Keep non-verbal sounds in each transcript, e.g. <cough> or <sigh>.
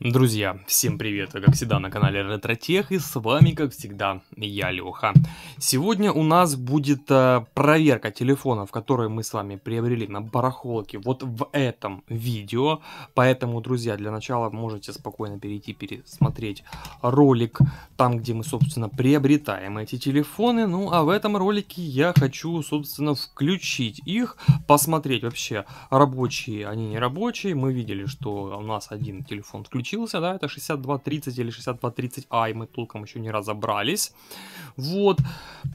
Друзья, всем привет! Как всегда, на канале Ретротех, и с вами, как всегда, я, Леха. Сегодня у нас будет э, проверка телефонов, которые мы с вами приобрели на барахолке вот в этом видео. Поэтому, друзья, для начала можете спокойно перейти, пересмотреть ролик, там, где мы, собственно, приобретаем эти телефоны. Ну, а в этом ролике я хочу, собственно, включить их, посмотреть вообще, рабочие они, не рабочие. Мы видели, что у нас один телефон включен получился, да, это 6230 или 6230i, мы толком еще не разобрались. Вот,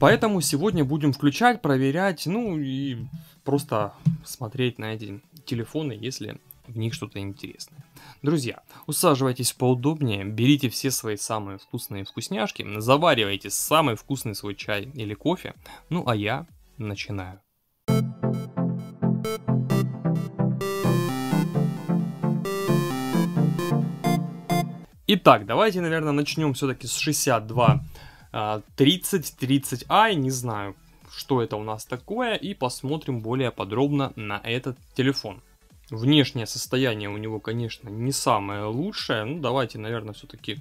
поэтому сегодня будем включать, проверять, ну и просто смотреть на эти телефоны, если в них что-то интересное. Друзья, усаживайтесь поудобнее, берите все свои самые вкусные вкусняшки, заваривайте самый вкусный свой чай или кофе, ну а я начинаю. Итак, давайте, наверное, начнем все-таки с 62 30 30i, не знаю, что это у нас такое, и посмотрим более подробно на этот телефон. Внешнее состояние у него, конечно, не самое лучшее. Ну, давайте, наверное, все-таки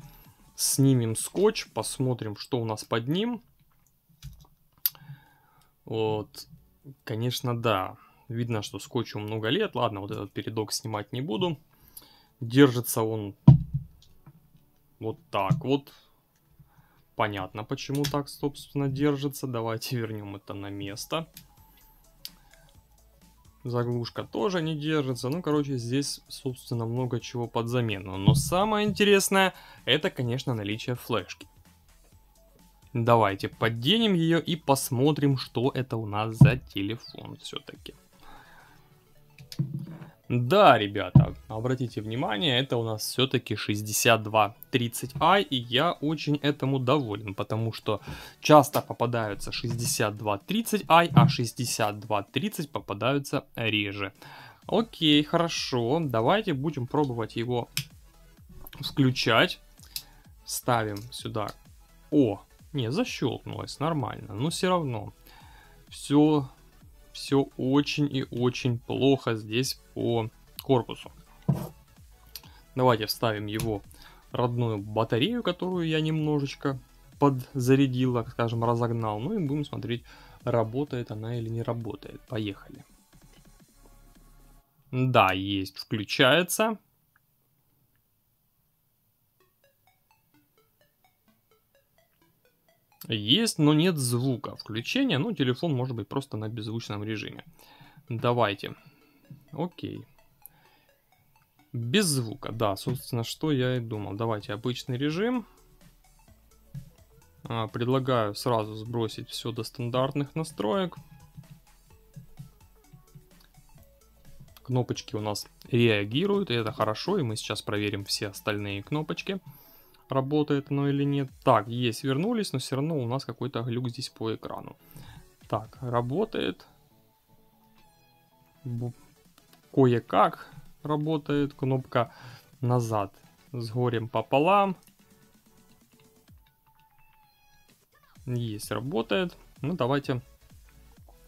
снимем скотч, посмотрим, что у нас под ним. Вот, конечно, да. Видно, что скотчу много лет. Ладно, вот этот передок снимать не буду. Держится он вот так вот. Понятно, почему так, собственно, держится. Давайте вернем это на место. Заглушка тоже не держится. Ну, короче, здесь, собственно, много чего под замену. Но самое интересное, это, конечно, наличие флешки. Давайте подденем ее и посмотрим, что это у нас за телефон все-таки. Да, ребята, обратите внимание, это у нас все-таки 6230i, и я очень этому доволен, потому что часто попадаются 6230i, а 6230 попадаются реже. Окей, хорошо, давайте будем пробовать его включать. Ставим сюда. О, не, защелкнулось, нормально, но все равно. Все все очень и очень плохо здесь по корпусу. Давайте вставим его родную батарею, которую я немножечко подзарядил, так скажем, разогнал. Ну и будем смотреть, работает она или не работает. Поехали. Да, есть, включается. Есть, но нет звука включения. Ну, телефон может быть просто на беззвучном режиме. Давайте. Окей. Без звука, да, собственно, что я и думал. Давайте обычный режим. А, предлагаю сразу сбросить все до стандартных настроек. Кнопочки у нас реагируют, и это хорошо, и мы сейчас проверим все остальные кнопочки работает оно или нет. Так, есть, вернулись, но все равно у нас какой-то глюк здесь по экрану. Так, работает. Кое-как работает кнопка назад с горем пополам. Есть, работает. Ну, давайте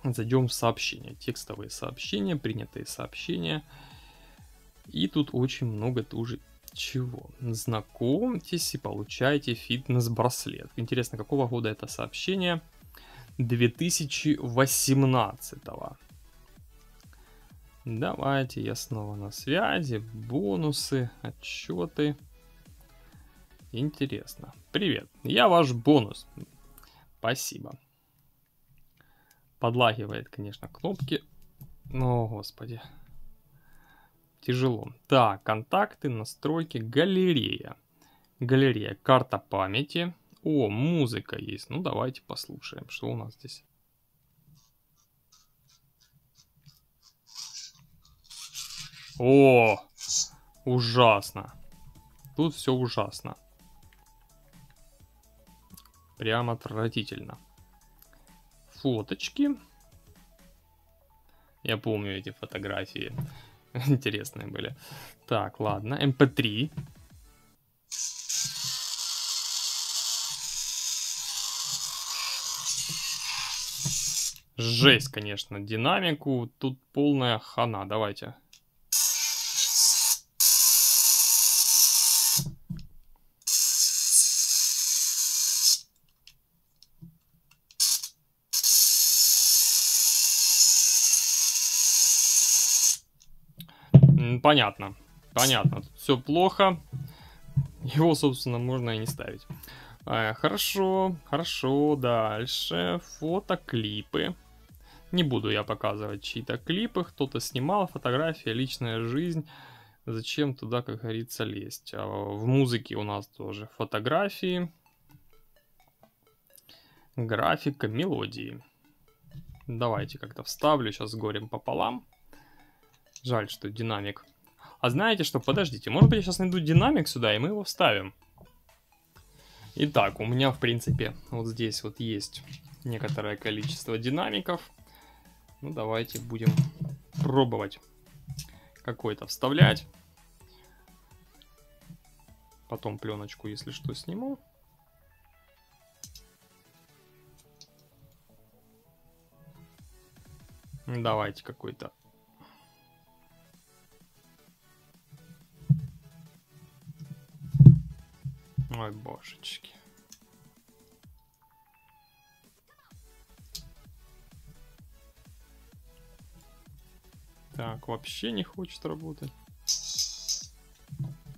зайдем в сообщения. Текстовые сообщения, принятые сообщения. И тут очень много тоже чего? Знакомьтесь и получайте фитнес-браслет. Интересно, какого года это сообщение? 2018 -го. Давайте, я снова на связи. Бонусы, отчеты. Интересно. Привет, я ваш бонус. Спасибо. Подлагивает, конечно, кнопки. О, господи тяжело. Так, контакты, настройки, галерея. Галерея, карта памяти. О, музыка есть. Ну, давайте послушаем, что у нас здесь. О, ужасно. Тут все ужасно. Прям отвратительно. Фоточки. Я помню эти фотографии. <laughs> Интересные были. Так, ладно. MP3. Жесть, конечно, динамику. Тут полная хана. Давайте. Понятно. Понятно. Тут все плохо. Его, собственно, можно и не ставить. А, хорошо, хорошо. Дальше. Фотоклипы. Не буду я показывать чьи-то клипы. Кто-то снимал фотографии, личная жизнь. Зачем туда, как говорится, лезть? А в музыке у нас тоже фотографии. Графика, мелодии. Давайте как-то вставлю сейчас горем пополам. Жаль, что динамик. А знаете что, подождите, может быть я сейчас найду динамик сюда, и мы его вставим. Итак, у меня, в принципе, вот здесь вот есть некоторое количество динамиков. Ну, давайте будем пробовать какой-то вставлять. Потом пленочку, если что, сниму. Давайте какой-то. Ой, божечки. Так, вообще не хочет работать.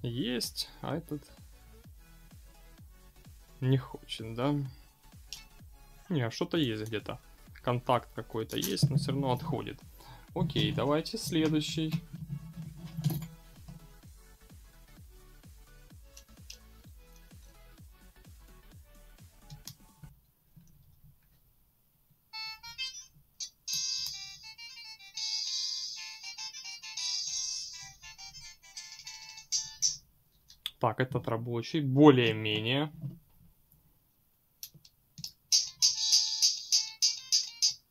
Есть, а этот не хочет, да? Не, а что-то есть где-то контакт какой-то есть, но все равно отходит. Окей, давайте следующий. Так, этот рабочий, более-менее.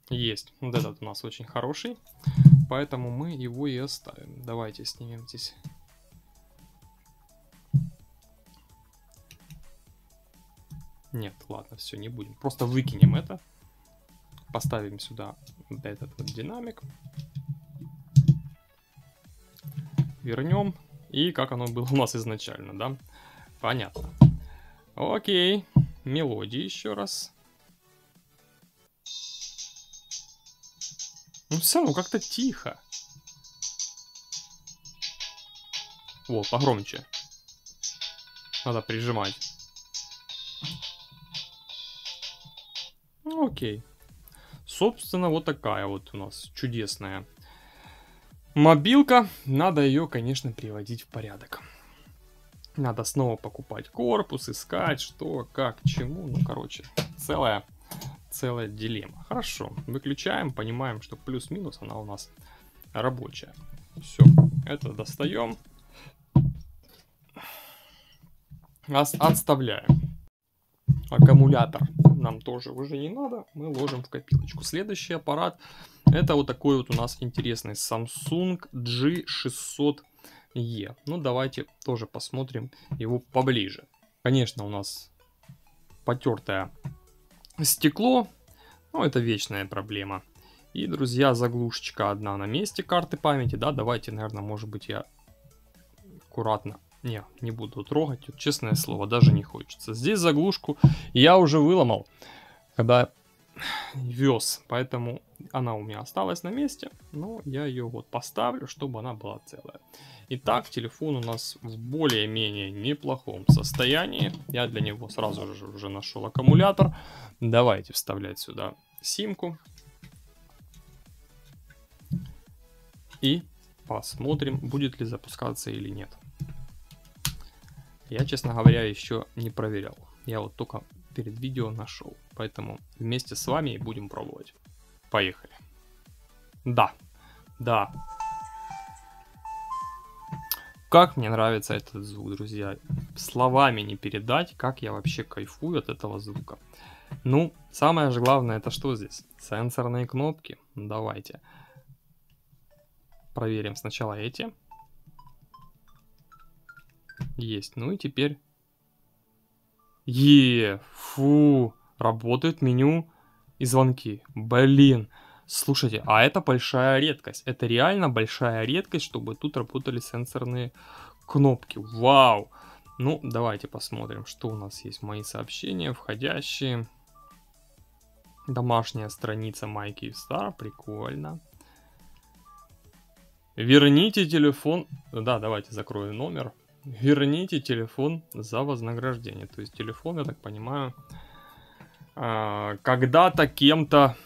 Есть. Вот этот у нас очень хороший. Поэтому мы его и оставим. Давайте снимем здесь. Нет, ладно, все, не будем. Просто выкинем это. Поставим сюда этот вот динамик. Вернем. И как оно было у нас изначально, да? Понятно. Окей. Мелодии еще раз. Ну все равно как-то тихо. Вот, погромче. Надо прижимать. Окей. Собственно, вот такая вот у нас чудесная мобилка. Надо ее, конечно, приводить в порядок. Надо снова покупать корпус, искать, что, как, чему. Ну, короче, целая целая дилемма. Хорошо, выключаем, понимаем, что плюс-минус она у нас рабочая. Все, это достаем. Отставляем. Аккумулятор нам тоже уже не надо, мы ложим в копилочку. Следующий аппарат, это вот такой вот у нас интересный Samsung G600E. Ну давайте тоже посмотрим его поближе. Конечно у нас потертая Стекло, ну это вечная проблема. И, друзья, заглушечка одна на месте карты памяти, да, давайте, наверное, может быть, я аккуратно, не, не буду трогать, вот, честное слово, даже не хочется. Здесь заглушку я уже выломал, когда вез, поэтому она у меня осталась на месте, но я ее вот поставлю, чтобы она была целая. Итак, телефон у нас в более-менее неплохом состоянии. Я для него сразу же уже нашел аккумулятор. Давайте вставлять сюда симку. И посмотрим, будет ли запускаться или нет. Я, честно говоря, еще не проверял. Я вот только перед видео нашел. Поэтому вместе с вами будем пробовать. Поехали. Да, да, как мне нравится этот звук, друзья. Словами не передать, как я вообще кайфую от этого звука. Ну, самое же главное, это что здесь? Сенсорные кнопки. Давайте. Проверим сначала эти. Есть. Ну и теперь... Е, фу, работает меню и звонки. Блин. Слушайте, а это большая редкость. Это реально большая редкость, чтобы тут работали сенсорные кнопки. Вау! Ну, давайте посмотрим, что у нас есть. Мои сообщения, входящие. Домашняя страница Майки Star, прикольно. Верните телефон. Да, давайте закрою номер. Верните телефон за вознаграждение. То есть телефон, я так понимаю, а, когда-то кем-то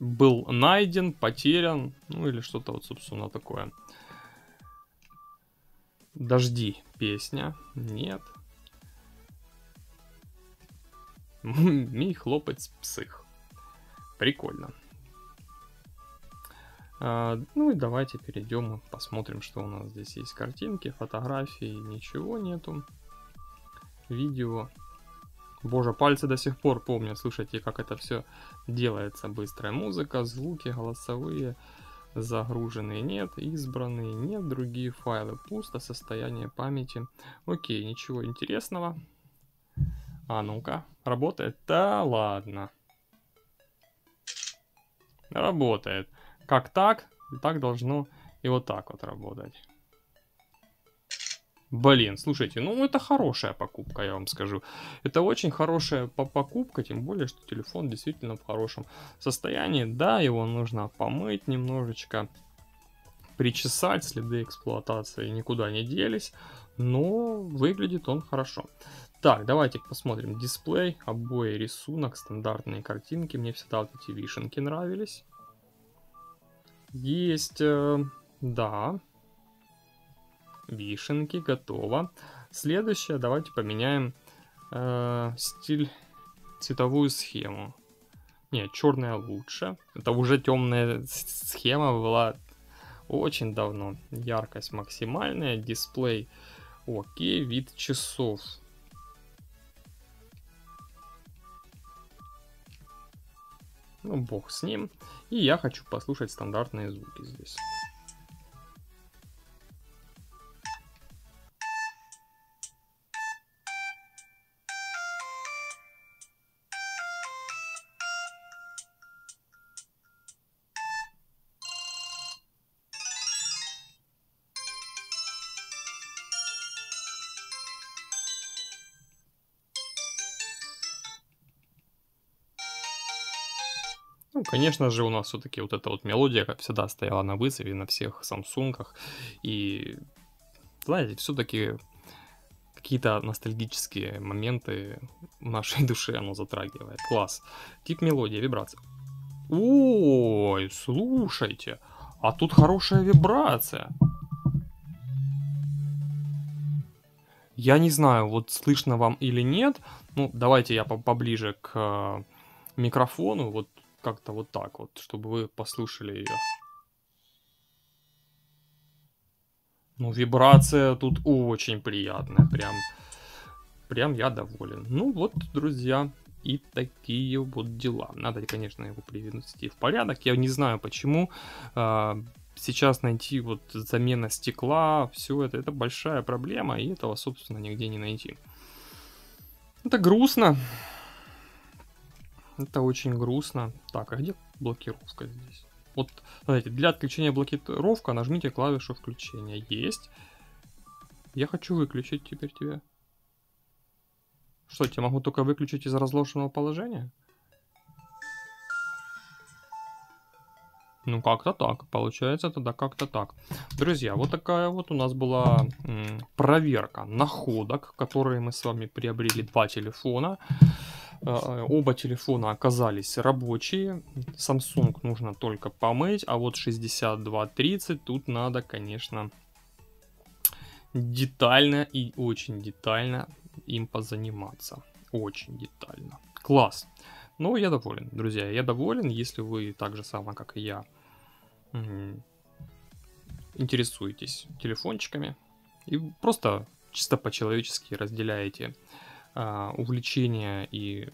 был найден, потерян, ну или что-то вот, собственно, такое. Дожди. Песня. Нет. Мій хлопець псих. Прикольно. А, ну и давайте перейдем и посмотрим, что у нас здесь есть. Картинки, фотографии, ничего нету. Видео. Боже, пальцы до сих пор помнят, слушайте, как это все делается. Быстрая музыка, звуки, голосовые, загруженные нет, избранные нет, другие файлы пусто, состояние памяти. Окей, ничего интересного. А ну-ка, работает? Да ладно. Работает. Как так? Так должно и вот так вот работать. Блин, слушайте, ну это хорошая покупка, я вам скажу. Это очень хорошая покупка, тем более, что телефон действительно в хорошем состоянии. Да, его нужно помыть немножечко, причесать, следы эксплуатации никуда не делись, но выглядит он хорошо. Так, давайте посмотрим. Дисплей, обои, рисунок, стандартные картинки. Мне всегда вот эти вишенки нравились. Есть, э, да, вишенки, готово. Следующее, давайте поменяем э, стиль, цветовую схему. Нет, черная лучше. Это уже темная схема была очень давно. Яркость максимальная, дисплей окей, вид часов. Ну, бог с ним. И я хочу послушать стандартные звуки здесь. Ну, конечно же, у нас все-таки вот эта вот мелодия, как всегда, стояла на вызове на всех самсунгах. И, знаете, все-таки какие-то ностальгические моменты в нашей <laughs> душе оно затрагивает. Класс. Тип мелодии, вибрация. Ой, слушайте, а тут хорошая вибрация. Я не знаю, вот слышно вам или нет. Ну, давайте я поближе к э, микрофону. Вот как-то вот так вот, чтобы вы послушали ее. Ну, вибрация тут очень приятная, прям, прям я доволен. Ну вот, друзья, и такие вот дела. Надо, конечно, его привести в порядок. Я не знаю, почему а, сейчас найти вот замена стекла, все это, это большая проблема, и этого, собственно, нигде не найти. Это грустно. Это очень грустно. Так, а где блокировка здесь? Вот, смотрите, для отключения блокировка нажмите клавишу включения. Есть. Я хочу выключить теперь тебя. Что, я могу только выключить из разложенного положения? Ну, как-то так. Получается тогда как-то так. Друзья, вот такая вот у нас была проверка находок, которые мы с вами приобрели два телефона. Э, оба телефона оказались рабочие. Samsung нужно только помыть, а вот 6230 тут надо, конечно, детально и очень детально им позаниматься. Очень детально. Класс. Но я доволен, друзья, я доволен, если вы так же само, как и я, интересуетесь телефончиками и просто чисто по-человечески разделяете а, увлечения и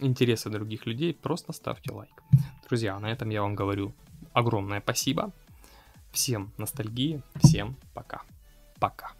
интересы других людей, просто ставьте лайк. Друзья, на этом я вам говорю огромное спасибо. Всем ностальгии, всем пока. Пока.